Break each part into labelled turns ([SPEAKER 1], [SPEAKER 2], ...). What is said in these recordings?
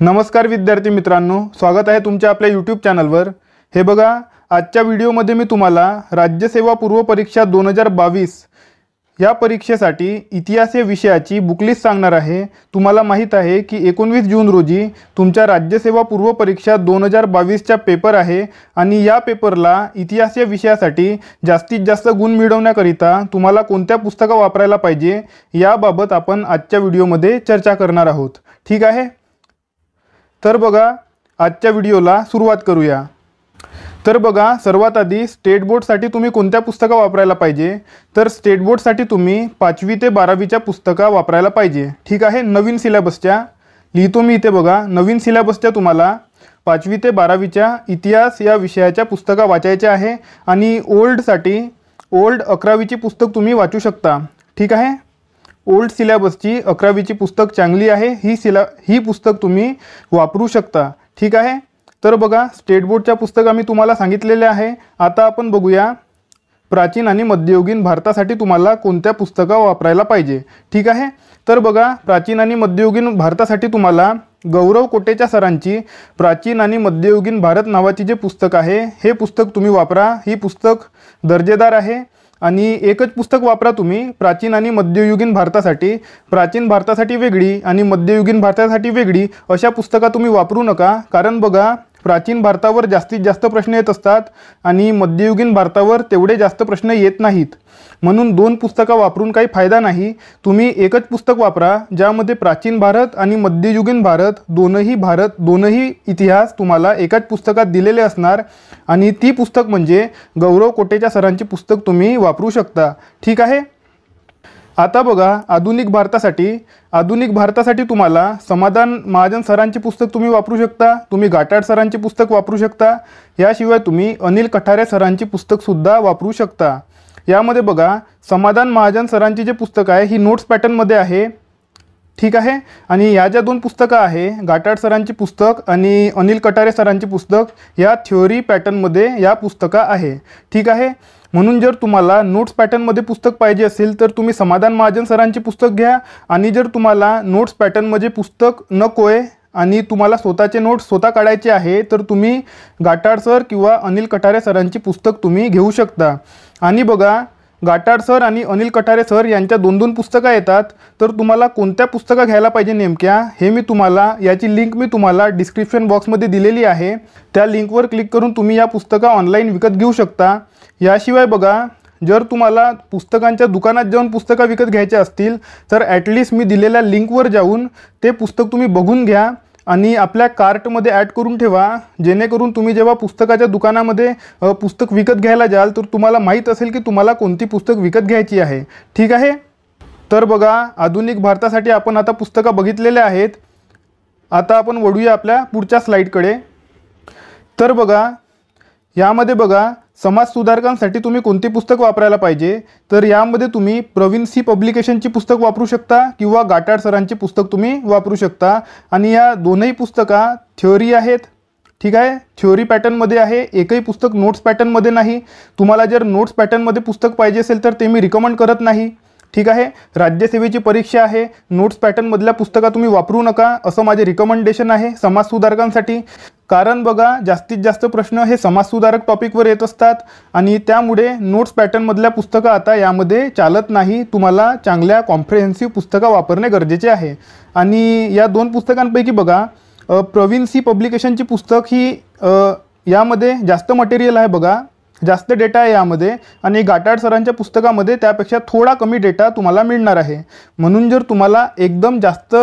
[SPEAKER 1] नमस्कार विद्यार्थी मित्रांनो स्वागत आहे तुमच्या आपल्या यूट्यूब चॅनलवर हे बघा आजच्या व्हिडिओमध्ये मी तुम्हाला राज्यसेवा पूर्व परीक्षा दोन हजार बावीस या परीक्षेसाठी इतिहास या विषयाची बुकलिस्ट सांगणार आहे. तुम्हाला माहीत आहे की एकोणवीस जून रोजी तुमच्या राज्यसेवा पूर्व परीक्षा दोन हजार बावीसचा पेपर आहे आणि या पेपरला इतिहास या विषयासाठी जास्तीत जास्त गुण मिळवण्याकरिता तुम्हाला कोणत्या पुस्तकं वापरायला पाहिजे याबाबत आपण आजच्या व्हिडिओमध्ये चर्चा करणार आहोत. ठीक आहे? तर बघा आजच्या व्हिडिओला सुरुवात करूया. तर बघा सर्वात आधी स्टेट बोर्डसाठी तुम्ही कोणत्या पुस्तकं वापरायला पाहिजे? तर स्टेट बोर्डसाठी तुम्ही पाचवी ते बारावीच्या पुस्तका वापरायला पाहिजे. ठीक आहे? नवीन सिलेबसच्या. लिहितो मी इथे बघा. नवीन सिलेबसच्या तुम्हाला पाचवी ते बारावीच्या इतिहास या विषयाच्या पुस्तकं वाचायच्या आहे आणि ओल्डसाठी ओल्ड अकरावीची पुस्तक तुम्ही वाचू शकता. ठीक आहे? ओल्ड सिलेबसची अकरावीची पुस्तक चांगली आहे. ही सिला ही पुस्तक तुम्ही वापरू शकता. ठीक आहे? तर बघा स्टेट बोर्डच्या पुस्तक आम्ही तुम्हाला सांगितलेले आहे. आता आपण बघूया. प्राचीन आणि मध्ययुगीन भारतासाठी तुम्हाला कोणत्या पुस्तका वापरायला पाहिजे? ठीक आहे? तर बघा प्राचीन आणि मध्ययुगीन भारतासाठी तुम्हाला गौरव कोटेच्या सरांची प्राचीन आणि मध्ययुगीन भारत नावाची जे पुस्तक आहे हे पुस्तक तुम्ही वापरा. ही पुस्तक दर्जेदार आहे. आणि एकच पुस्तक वापरा तुम्ही प्राचीन आणि मध्ययुगीन भारतासाठी. प्राचीन भारतासाठी वेगळी आणि मध्ययुगीन भारतासाठी वेगळी अशा पुस्तका तुम्ही वापरू नका. कारण बघा प्राचीन भारतावर जास्तीत जास्त प्रश्न येत असतात आणि मध्ययुगीन भारतावर तेवढे जास्त प्रश्न येत नाहीत. म्हणून दोन पुस्तकं वापरून काही फायदा नाही. तुम्ही एकच पुस्तक वापरा ज्यामध्ये प्राचीन भारत आणि मध्ययुगीन भारत दोनही भारत दोनही इतिहास तुम्हाला एकाच पुस्तकात दिलेले असणार आणि ती पुस्तक म्हणजे गौरव कोटेच्या सरांची पुस्तक तुम्ही वापरू शकता. ठीक आहे? आता बघा आधुनिक भारतासाठी आधुनिक भारतासाठी तुम्हाला समाधान महाजन सरांचे पुस्तक तुम्ही वापरू शकता तुम्ही गाटाड सरांचे पुस्तक वापरू शकता याशिवाय तुम्ही अनिल कठारे सरांची पुस्तकसुद्धा वापरू शकता. यामध्ये बघा समाधान महाजन सरांची जे पुस्तक आहे ही नोट्स पॅटर्नमध्ये आहे. ठीक आहे. आणि या ज्या दोन पुस्तकं आहे गाटाड सरांची पुस्तक आणि अनिल कटारे सरांची पुस्तक या थ्योरी पॅटर्नमध्ये या पुस्तकं आहे. ठीक आहे? म्हणून जर तुम्हाला नोट्स पॅटर्नमध्ये पुस्तक पाहिजे असेल तर तुम्ही समाधान महाजन सरांची पुस्तक घ्या. आणि जर तुम्हाला नोट्स पॅटर्नमध्ये पुस्तक नको आहे आणि तुम्हाला स्वतःचे नोट्स स्वतः काढायचे आहे तर तुम्ही गाटाड सर किंवा अनिल कटारे सरांची पुस्तक तुम्ही घेऊ शकता. आणि बघा गाटाड सर आणि अनिल कटारे सर यांच्या दोन दोन पुस्तकं येतात. तर तुम्हाला कोणत्या पुस्तकं घ्यायला पाहिजे नेमक्या? हे मी तुम्हाला याची लिंक मी तुम्हाला डिस्क्रिप्शन बॉक्समध्ये दिलेली आहे. त्या लिंकवर क्लिक करून तुम्ही या पुस्तकं ऑनलाईन विकत घेऊ शकता. याशिवाय बघा जर तुम्हाला पुस्तकांच्या दुकानात जाऊन पुस्तकं विकत घ्यायच्या असतील तर ॲटलिस्ट मी दिलेल्या लिंकवर जाऊन ते पुस्तक तुम्ही बघून घ्या. आणि आपल्या कार्टमध्ये ॲड करून ठेवा. जेणेकरून तुम्ही जेव्हा पुस्तकाच्या दुकानामध्ये पुस्तक विकत घ्यायला जाल तर तुम्हाला माहीत असेल की तुम्हाला कोणती पुस्तक विकत घ्यायची आहे. ठीक आहे? तर बघा आधुनिक भारतासाठी आपण आता पुस्तकं बघितलेल्या आहेत. आता आपण वळूया आपल्या पुढच्या स्लाईडकडे तर बघा यामध्ये बघा समाज सुधारकांसाठी तुम्ही कोणते पुस्तक वापरायला पाहिजे? तर यामध्ये तुम्ही प्रवीण सी पब्लिकेशनची पुस्तक वापरू शकता किंवा गाटाड सरांची पुस्तक तुम्ही वापरू शकता. आणि या दोनही पुस्तका थ्योरी आहेत. ठीक आहे? थ्योरी पॅटर्नमध्ये आहे. एकही पुस्तक नोट्स पॅटर्नमध्ये नाही. तुम्हाला जर नोट्स पॅटर्नमध्ये पुस्तक पाहिजे असेल तर ते मी रिकमेंड करत नाही. ठीक आहे? राज्यसेवेची परीक्षा आहे. नोट्स पॅटर्नमधल्या पुस्तका तुम्ही वापरू नका असं माझे रिकमेंडेशन आहे समाजसुधारकांसाठी कारण बघा जास्तीत जास्त प्रश्न हे समाजसुधारक टॉपिकवर येत असतात आणि त्यामुळे नोट्स पॅटर्नमधल्या पुस्तकं आता यामध्ये चालत नाही. तुम्हाला चांगल्या कॉम्प्रिहेन्सिव्ह पुस्तकं वापरणे गरजेचे आहे. आणि या दोन पुस्तकांपैकी बघा प्रवीण सी पब्लिकेशनची पुस्तक ही यामध्ये जास्त मटेरियल आहे बघा. जास्त डेटा आहे यामध्ये आणि गाटाड सरांच्या पुस्तकामध्ये त्यापेक्षा थोडा कमी डेटा तुम्हाला मिळणार आहे. म्हणून जर तुम्हाला एकदम जास्त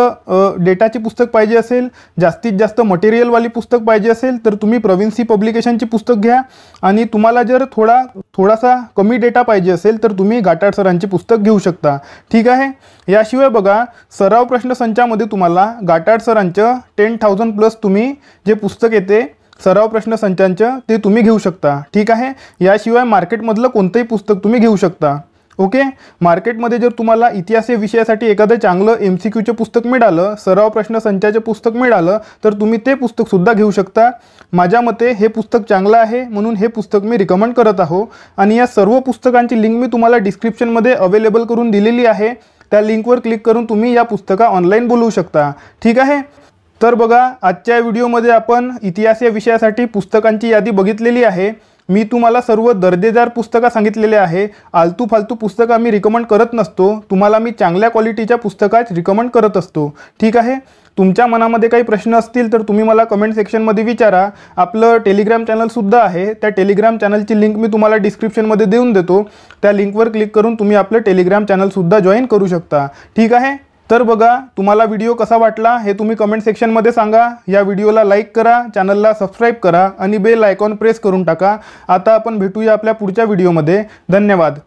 [SPEAKER 1] डेटाचे पुस्तक पाहिजे असेल जास्तीत जास्त मटेरियलवाली पुस्तक पाहिजे असेल तर तुम्ही प्रविन्सी पब्लिकेशनची पुस्तक घ्या आणि तुम्हाला जर थोडा थोडासा कमी डेटा पाहिजे असेल तर तुम्ही गाटाड सरांचे पुस्तक घेऊ शकता. ठीक आहे? याशिवाय बघा सराव प्रश्नसंचामध्ये तुम्हाला गाटाड सरांचं टेन थाउजंड प्लस तुम्ही जे पुस्तक येते सराव प्रश्न संचांचं ते तुम्ही घेऊ शकता. ठीक आहे? याशिवाय मार्केटमधलं कोणतंही पुस्तक तुम्ही घेऊ शकता. ओके? मार्केटमध्ये जर तुम्हाला इतिहास या विषयासाठी एखादं चांगलं एम सी क्यूचं पुस्तक मिळालं सराव प्रश्न संचाचं पुस्तक मिळालं तर तुम्ही ते पुस्तकसुद्धा घेऊ शकता. माझ्या मते हे पुस्तक चांगलं आहे म्हणून हे पुस्तक मी रिकमेंड करत आहो. आणि या सर्व पुस्तकांची लिंक मी तुम्हाला डिस्क्रिप्शनमध्ये अवेलेबल करून दिलेली आहे. त्या लिंकवर क्लिक करून तुम्ही या पुस्तका ऑनलाईन बोलवू शकता. ठीक आहे? तर बघा आजच्या व्हिडिओमध्ये आपण इतिहास या विषयासाठी पुस्तकांची यादी बघितलेली आहे. मी तुम्हाला सर्व दर्जेदार पुस्तकं सांगितलेले आहे. आलतू फालतू पुस्तकं आम्ही रिकमेंड करत नसतो. तुम्हाला मी चांगल्या क्वालिटीच्या पुस्तकात रिकमेंड करत असतो. ठीक आहे? तुमच्या मनामध्ये काही प्रश्न असतील तर तुम्ही मला कमेंट सेक्शनमध्ये विचारा. आपलं टेलिग्राम चॅनलसुद्धा आहे. त्या टेलिग्राम चॅनलची लिंक मी तुम्हाला डिस्क्रिप्शनमध्ये देऊन देतो. त्या लिंकवर क्लिक करून तुम्ही आपलं टेलिग्राम चॅनलसुद्धा जॉईन करू शकता. ठीक आहे? तर बघा तुम्हाला व्हिडिओ कसा वाटला हे तुम्ही कमेंट सेक्शनमध्ये सांगा. या व्हिडिओला लाईक करा चॅनलला सबस्क्राईब करा आणि बेल आयकॉन प्रेस करून टाका. आता आपण भेटूया आपल्या पुढच्या व्हिडिओमध्ये धन्यवाद.